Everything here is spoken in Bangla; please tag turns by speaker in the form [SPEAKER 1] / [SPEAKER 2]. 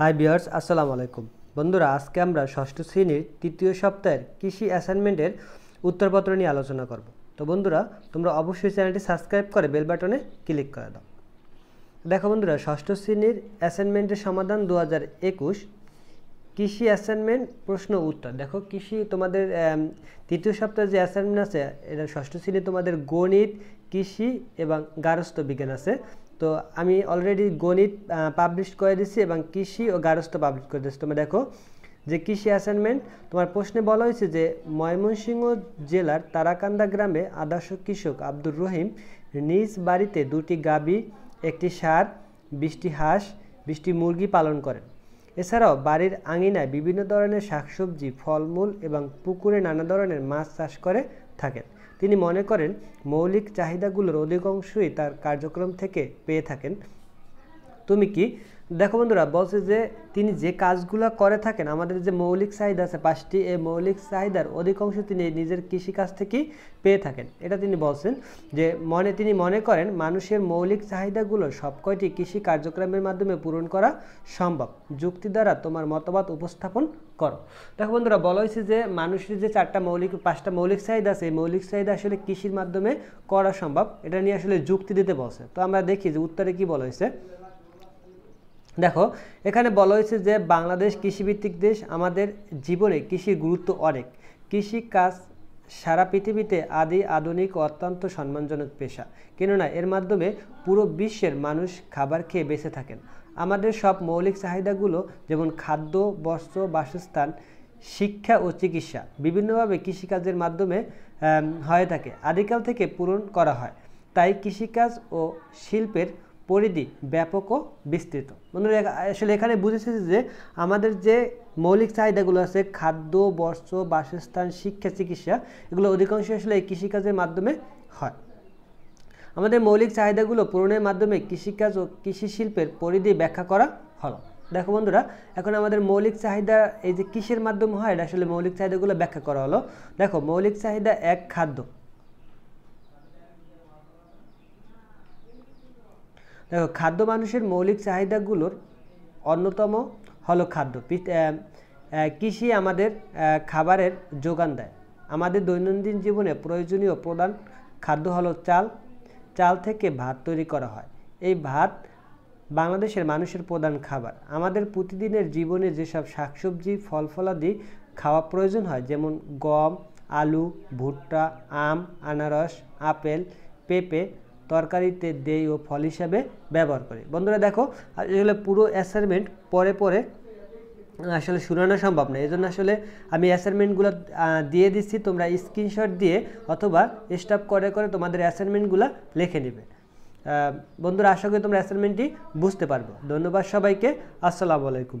[SPEAKER 1] হাই বিয়ার্স আসসালামু আলাইকুম। বন্ধুরা, আজকে আমরা ষষ্ঠ শ্রেণির তৃতীয় সপ্তাহের কৃষি অ্যাসাইনমেন্টের উত্তরপত্র নিয়ে আলোচনা করব। তো বন্ধুরা, তোমরা অবশ্যই চ্যানেলটি সাবস্ক্রাইব করে বেল বাটনে ক্লিক করে দাও। দেখো বন্ধুরা, ষষ্ঠ শ্রেণির অ্যাসাইনমেন্টের সমাধান দু হাজার একুশ। কৃষি অ্যাসাইনমেন্ট প্রশ্ন উত্তর। দেখো, কৃষি তোমাদের তৃতীয় সপ্তাহে যে অ্যাসাইনমেন্ট আছে, এটা ষষ্ঠ শ্রেণি তোমাদের গণিত, কৃষি এবং গারস্থ বিজ্ঞান আছে। তো আমি অলরেডি গণিত পাবলিশ করে দিচ্ছি এবং কৃষি ও গারস্থ পাবলিশ করে দিচ্ছি তোমরা দেখো যে কৃষি অ্যাসাইনমেন্ট তোমার প্রশ্নে বলা হয়েছে যে ময়মনসিংহ জেলার তারাকান্দা গ্রামে আদর্শ কৃষক আব্দুর রহিম নিজ বাড়িতে দুটি গাবি, একটি সার বিশটি হাঁস বিশটি মুরগি পালন করেন। এছাড়াও বাড়ির আঙিনায় বিভিন্ন ধরনের শাকসবজি, ফলমূল এবং পুকুরে নানা ধরনের মাছ চাষ করে থাকেন। তিনি মনে করেন মৌলিক চাহিদাগুলোর অধিকাংশই তার কার্যক্রম থেকে পেয়ে থাকেন। তুমি কি দেখো বন্ধুরা, বলছে যে তিনি যে কাজগুলো করে থাকেন, আমাদের যে মৌলিক চাহিদা আছে, পাঁচটি, এই মৌলিক চাহিদার অধিকাংশ তিনি নিজের কৃষিকাজ থেকেই পেয়ে থাকেন। এটা তিনি বলছেন যে, মনে, তিনি মনে করেন মানুষের মৌলিক চাহিদাগুলো সবকয়টি কৃষি কার্যক্রমের মাধ্যমে পূরণ করা সম্ভব। যুক্তি দ্বারা তোমার মতবাদ উপস্থাপন করো। দেখো বন্ধুরা, বলা হয়েছে যে মানুষের যে চারটা মৌলিক, পাঁচটা মৌলিক চাহিদা আছে, এই মৌলিক চাহিদা আসলে কৃষির মাধ্যমে করা সম্ভব। এটা নিয়ে আসলে যুক্তি দিতে বলছে। তো আমরা দেখি যে উত্তরে কি বলা হয়েছে? দেখো, এখানে বলা হয়েছে যে বাংলাদেশ কৃষিভিত্তিক দেশ, আমাদের জীবনে কৃষির গুরুত্ব অনেক। কৃষি কাজ সারা পৃথিবীতে আদি, আধুনিক, অত্যন্ত সম্মানজনক পেশা। কেননা, এর মাধ্যমে পুরো বিশ্বের মানুষ খাবার খেয়ে বেঁচে থাকেন। আমাদের সব মৌলিক চাহিদাগুলো, যেমন খাদ্য, বস্ত্র, বাসস্থান, শিক্ষা ও চিকিৎসা, বিভিন্নভাবে কৃষিকাজের মাধ্যমে হয়ে থাকে। আদিকাল থেকে পূরণ করা হয়। তাই কৃষিকাজ ও শিল্পের পরিধি ব্যাপক ও বিস্তৃত। বন্ধুরা আসলে এখানে বুঝেছে যে আমাদের যে মৌলিক চাহিদাগুলো আছে, খাদ্য বস্ত্র বাসস্থান, শিক্ষা, চিকিৎসা, এগুলো অধিকাংশ আসলে এই কৃষিকাজের মাধ্যমে হয়। আমাদের মৌলিক চাহিদাগুলো পূরণের মাধ্যমে কৃষিকাজ ও কৃষি শিল্পের পরিধি ব্যাখ্যা করা হলো। দেখো বন্ধুরা, এখন আমাদের মৌলিক চাহিদা এই যে কিসের মাধ্যমে হয়, এটা আসলে মৌলিক চাহিদাগুলো ব্যাখ্যা করা হলো। দেখো, মৌলিক চাহিদা এক, খাদ্য। দেখো, খাদ্য মানুষের মৌলিক চাহিদাগুলোর অন্যতম হলো খাদ্য। কৃষি আমাদের খাবারের যোগান দেয়। আমাদের দৈনন্দিন জীবনে প্রয়োজনীয় প্রধান খাদ্য হলো চাল। চাল থেকে ভাত তৈরি করা হয়। এই ভাত বাংলাদেশের মানুষের প্রধান খাবার। আমাদের প্রতিদিনের জীবনে যেসব শাকসবজি ফল ফলাদি খাওয়া প্রয়োজন হয়, যেমন গম, আলু, ভুট্টা, আম, আনারস, আপেল, পেঁপে তরকারিতে দেই ও ফল হিসাবে ব্যবহার করে। বন্ধুরা দেখো আসলে পুরো অ্যাসাইনমেন্ট পরে পরে আসলে শুনানো সম্ভব না এই জন্য আসলে আমি অ্যাসাইনমেন্টগুলো দিয়ে দিচ্ছি, তোমরা স্ক্রিনশট দিয়ে অথবা স্টপ করে করে তোমাদের অ্যাসাইনমেন্টগুলো লিখে নেবে। বন্ধুরা, আশা করি তোমরা অ্যাসাইনমেন্টটি বুঝতে পারবে। ধন্যবাদ সবাইকে। আসসালামু আলাইকুম।